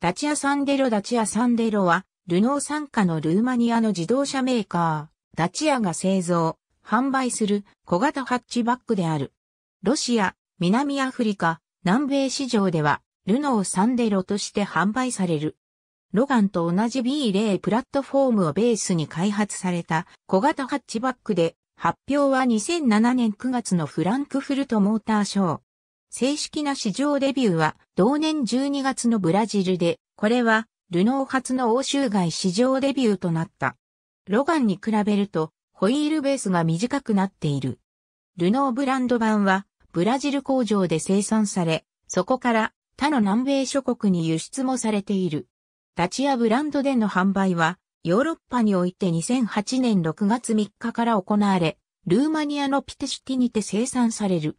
ダチアサンデロダチアサンデロは、ルノー傘下のルーマニアの自動車メーカー、ダチアが製造、販売する小型ハッチバックである。ロシア、南アフリカ、南米市場では、ルノーサンデロとして販売される。ロガンと同じ B0 プラットフォームをベースに開発された小型ハッチバックで、発表は2007年9月のフランクフルトモーターショー。正式な市場デビューは同年12月のブラジルで、これはルノー初の欧州外市場デビューとなった。ロガンに比べるとホイールベースが短くなっている。ルノーブランド版はブラジル工場で生産され、そこから他の南米諸国に輸出もされている。ダチアブランドでの販売はヨーロッパにおいて2008年6月3日から行われ、ルーマニアのピテシティにて生産される。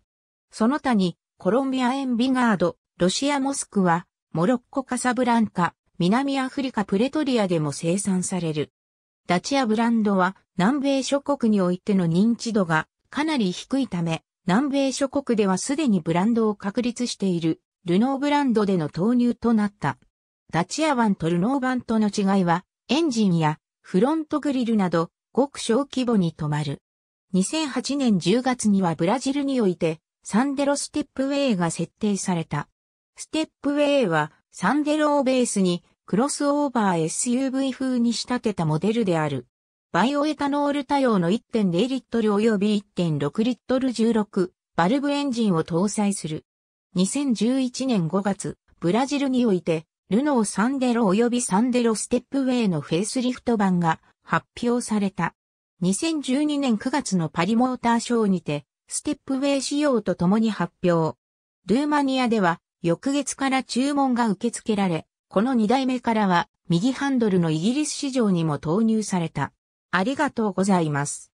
その他にコロンビアエンビガード、ロシアモスクワ、モロッコカサブランカ、南アフリカプレトリアでも生産される。ダチアブランドは南米諸国においての認知度がかなり低いため、南米諸国ではすでにブランドを確立しているルノーブランドでの投入となった。ダチア版とルノー版との違いは、エンジンやフロントグリルなど、ごく小規模に止まる。2008年10月にはブラジルにおいて、サンデロステップウェイが設定された。ステップウェイはサンデロをベースにクロスオーバー SUV 風に仕立てたモデルである。バイオエタノール対応の1.0リットル及び1.6リットル16バルブエンジンを搭載する。2011年5月、ブラジルにおいて、ルノーサンデロ及びサンデロステップウェイのフェイスリフト版が発表された。2012年9月のパリモーターショーにて、ステップウェイ仕様と共に発表。ルーマニアでは翌月から注文が受け付けられ、この2代目からは右ハンドルのイギリス市場にも投入された。ありがとうございます。